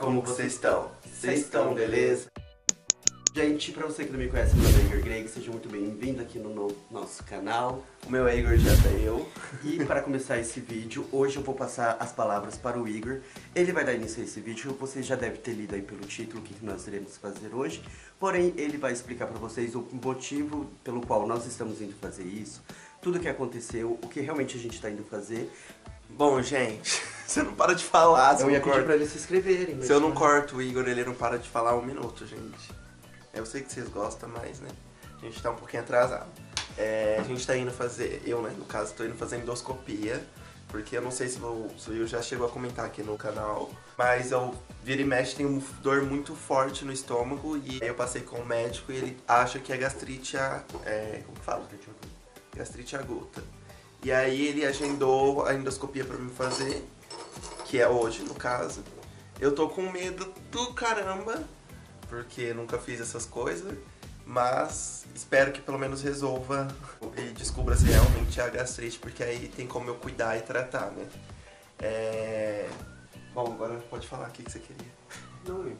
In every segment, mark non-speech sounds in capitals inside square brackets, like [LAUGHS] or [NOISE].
como vocês estão? Vocês estão, beleza? Gente, pra você que não me conhece, meu nome é Igor Greg, seja muito bem-vindo aqui no no- nosso canal. O meu é Igor Jata eu. E para começar esse vídeo, hoje eu vou passar as palavras para o Igor. Ele vai dar início a esse vídeo, você já deve ter lido aí pelo título o que que nós iremos fazer hoje. Porém, ele vai explicar para vocês o motivo pelo qual nós estamos indo fazer isso, tudo o que aconteceu, o que realmente a gente está indo fazer. Bom, gente, [LAUGHS] você não para de falar. Eu eu, ia corto, para eles se inscreverem. se eu não corto o Igor, ele não para de falar um minuto, gente. Eu sei que vocês gostam mais, né? A gente tá um pouquinho atrasado. É, a gente tá indo fazer, eu, né, no caso, tô indo fazer endoscopia. Porque eu não sei se, vou, se eu já chegou a comentar aqui no canal, mas eu vira e mexe tenho uma dor muito forte no estômago e aí eu passei com o médico e ele acha que é gastrite, a, é, como que fala? Gastrite aguda. E aí ele agendou a endoscopia pra mim fazer, que é hoje no caso. Eu tô com medo do caramba, porque nunca fiz essas coisas, mas espero que pelo menos resolva e descubra se realmente é a gastrite, porque aí tem como eu cuidar e tratar, né? É... Bom, agora pode falar o que você queria. Não,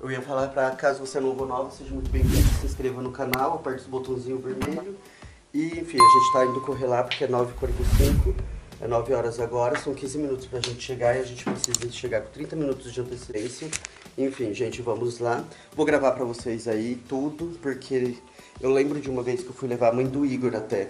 eu. Ia falar pra caso você é novo ou nova, seja muito bem-vindo, se inscreva no canal, aperte o botãozinho vermelho. E enfim, a gente tá indo correr lá porque é 9h45, é 9 horas agora, são 15 minutos pra gente chegar e a gente precisa chegar com 30 minutos de antecedência. Enfim, gente, vamos lá. Vou gravar pra vocês aí tudo, porque eu lembro de uma vez que eu fui levar a mãe do Igor até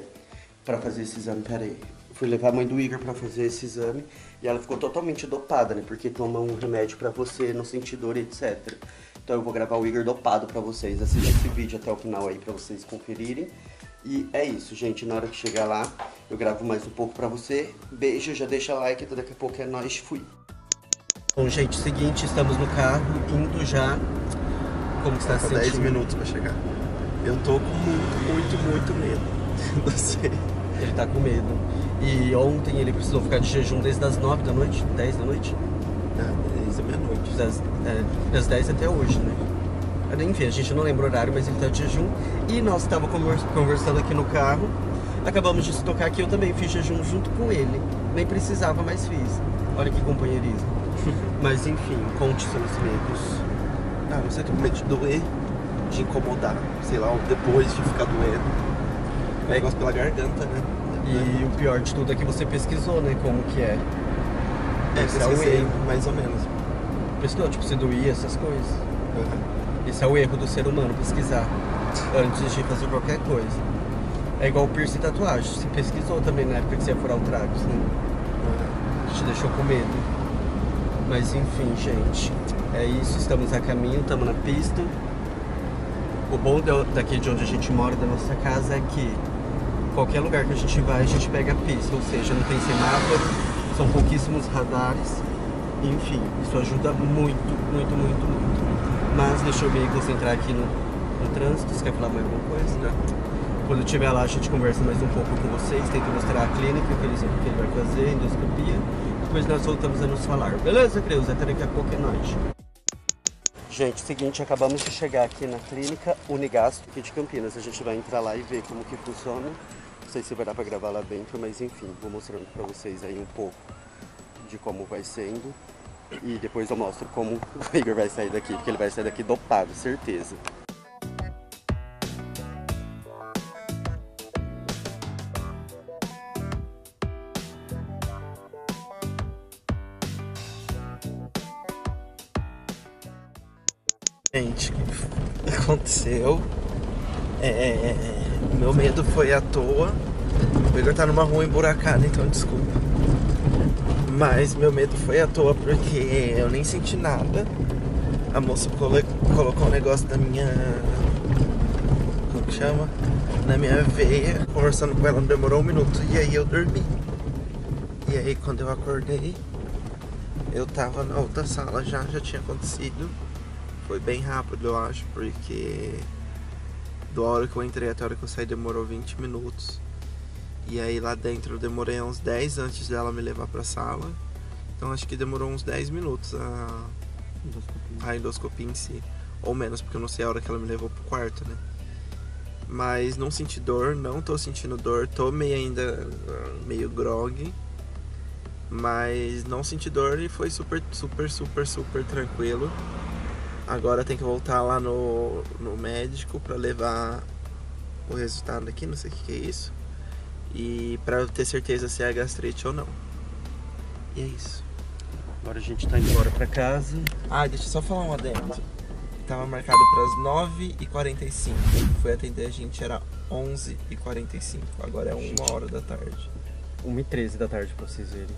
pra fazer esse exame, peraí. Eu fui levar a mãe do Igor pra fazer esse exame e ela ficou totalmente dopada, né? Porque toma um remédio pra você não sentir dor, etc. Então eu vou gravar o Igor dopado pra vocês. Assista esse vídeo até o final aí pra vocês conferirem. E é isso, gente. Na hora que chegar lá, eu gravo mais um pouco pra você. Beijo, já deixa like, daqui a pouco é nóis, fui. Bom, gente, seguinte, estamos no carro, indo já. Como que está se Falta 10 sentindo? minutos pra chegar. Eu tô com muito, muito, muito medo. [LAUGHS] Não sei. Ele tá com medo. E ontem ele precisou ficar de jejum desde as 9 da noite, 10 da noite. Ah, beleza, meia-noite. Das, é, das 10 até hoje, né? Enfim, a gente não lembra o horário, mas ele tá de jejum. E nós estávamos conver- conversando aqui no carro. Acabamos de se tocar que eu também fiz jejum junto com ele. Nem precisava, mas fiz. Olha que companheirismo. [LAUGHS] mas enfim, conte seus medos. Ah, não sei, tô com medo de doer, de incomodar, sei lá, depois de ficar doendo. É negócio pela garganta, né? E o pior de tudo é que você pesquisou, né? Como que é. é, é pesquisei, erro. mais ou menos. Pesquisou, tipo, se doía, essas coisas. Esse é o erro do ser humano, pesquisar antes de fazer qualquer coisa. É igual piercing e tatuagem. Você pesquisou também na época que você ia furar o tragus, né? Te deixou com medo. Mas enfim, gente. É isso, estamos a caminho, estamos na pista. O bom da- daqui de onde a gente mora, da nossa casa, é que qualquer lugar que a gente vai, a gente pega a pista. Ou seja, não tem semáforo, são pouquíssimos radares. Enfim, isso ajuda muito, muito, muito, muito. Mas deixa eu me concentrar aqui no, no trânsito. Você quer falar mais alguma coisa? Não. Quando eu estiver lá, a gente conversa mais um pouco com vocês, tento mostrar a clínica que ele, que ele vai fazer, endoscopia. Depois nós voltamos a nos falar. Beleza, Creus? Até daqui a pouco é nóis. Gente, seguinte, acabamos de chegar aqui na clínica Unigasto, aqui de Campinas. A gente vai entrar lá e ver como que funciona. Não sei se vai dar pra gravar lá dentro, mas enfim, vou mostrando pra vocês aí um pouco de como vai sendo. E depois eu mostro como o Igor vai sair daqui, porque ele vai sair daqui dopado, certeza. Gente, o que aconteceu? É, é, é, meu medo foi à toa. O Igor tá numa rua emburacada, então desculpa. Mas meu medo foi à toa porque eu nem senti nada. A moça colo- colocou um negócio na minha. Como chama? Na minha veia. Conversando com ela não demorou um minuto e aí eu dormi. E aí quando eu acordei, eu tava na outra sala já, já tinha acontecido. Foi bem rápido, eu acho, porque da hora que eu entrei até a hora que eu saí demorou 20 minutos. E aí lá dentro eu demorei uns 10 antes dela me levar pra sala. Então acho que demorou uns 10 minutos a, a endoscopia em si. Ou menos, porque eu não sei a hora que ela me levou pro quarto, né? Mas não senti dor, não tô sentindo dor, tô meio ainda ah, meio grog. Mas não senti dor e foi super, super, super, super tranquilo. Agora tem que voltar lá no, no médico pra levar o resultado aqui, não sei o que, que é isso. E pra ter certeza se é gastrite ou não. E é isso. Agora a gente tá indo embora pra casa. Ah, deixa eu só falar um adendo. Tava marcado pras 9h45. Foi atender a gente, era 11h45. Agora é 1 hora da tarde. 1h13 da tarde pra vocês verem.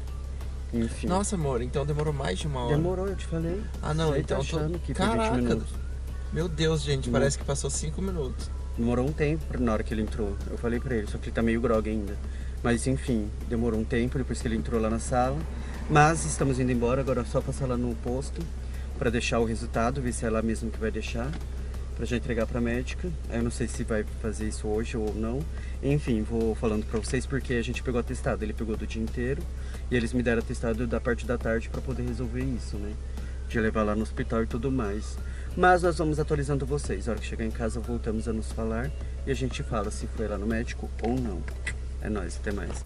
Enfim. Nossa, amor, então demorou mais de uma hora. Demorou, eu te falei. Ah, não, Você então tá tô... achando que foi 20 Caraca. Meu Deus, gente, Hum. parece que passou 5 minutos. Demorou um tempo na hora que ele entrou. Eu falei pra ele, só que ele tá meio grog ainda. Mas enfim, demorou um tempo depois que ele entrou lá na sala. Mas estamos indo embora, agora é só passar lá no posto pra deixar o resultado, ver se é lá mesmo que vai deixar. Pra já entregar pra médica. Eu não sei se vai fazer isso hoje ou não. Enfim, vou falando pra vocês porque a gente pegou atestado. Ele pegou do dia inteiro e eles me deram atestado da parte da tarde pra poder resolver isso, né? De levar lá no hospital e tudo mais. Mas nós vamos atualizando vocês. A hora que chegar em casa, voltamos a nos falar e a gente fala se foi lá no médico ou não. É nóis, até mais.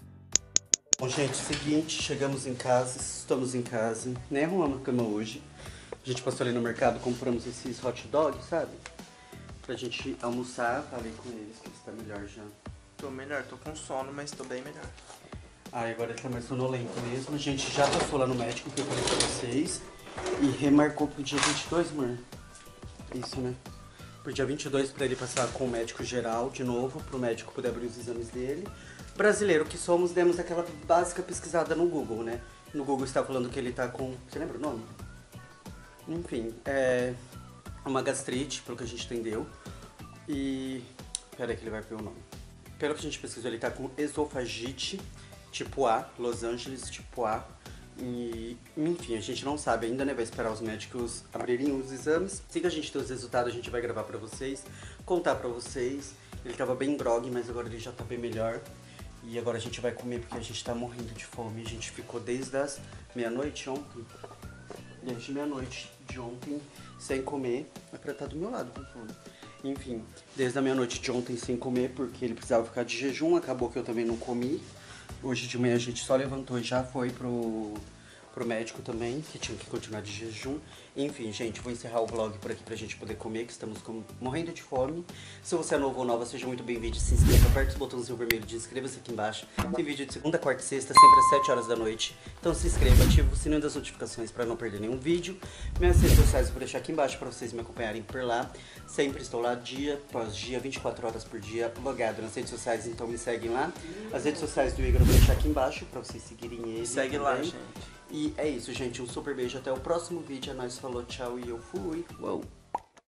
Bom, gente, seguinte, chegamos em casa, estamos em casa, nem arrumamos a cama hoje. A gente passou ali no mercado, compramos esses hot dogs, sabe? Pra gente almoçar, falei com eles que está melhor já. Tô melhor, tô com sono, mas tô bem melhor. Ah, agora ele tá mais sonolento mesmo. A gente já passou lá no médico, que eu falei pra vocês. E remarcou pro dia 22, amor. Isso, né? Pro dia 22 pra ele passar com o médico geral de novo, pro médico poder abrir os exames dele. Brasileiro que somos, demos aquela básica pesquisada no Google, né? No Google está falando que ele tá com... Você lembra o nome? Enfim, é uma gastrite, pelo que a gente entendeu. E... Pera aí que ele vai ver o nome. Pelo que a gente pesquisou, ele tá com esofagite tipo A, Los Angeles tipo A. E, enfim, a gente não sabe ainda, né? Vai esperar os médicos abrirem os exames. Assim que a gente ter os resultados, a gente vai gravar pra vocês, contar pra vocês. Ele tava bem grog, mas agora ele já tá bem melhor. E agora a gente vai comer porque a gente tá morrendo de fome. A gente ficou desde as meia-noite ontem. Desde meia-noite de ontem sem comer. É pra estar do meu lado com fome. Enfim, desde a meia-noite de ontem sem comer, porque ele precisava ficar de jejum. Acabou que eu também não comi. Hoje de manhã a gente só levantou e já foi pro, pro médico também, que tinha que continuar de jejum. Enfim, gente, vou encerrar o vlog por aqui pra gente poder comer, que estamos com- morrendo de fome. Se você é novo ou nova, seja muito bem-vindo. Se inscreva, aperte o botãozinho vermelho de inscreva-se aqui embaixo. Tem vídeo de segunda, quarta e sexta, sempre às 7 horas da noite. Então se inscreva, ative o sininho das notificações pra não perder nenhum vídeo. Minhas redes sociais eu vou deixar aqui embaixo pra vocês me acompanharem por lá. Sempre estou lá dia após dia, 24 horas por dia, logado nas redes sociais, então me seguem lá. As redes sociais do Igor eu vou deixar aqui embaixo pra vocês seguirem ele. Segue lá, também. gente. E é isso, gente. Um super beijo. Até o próximo vídeo. É nóis. Falou, tchau e eu fui. Uou.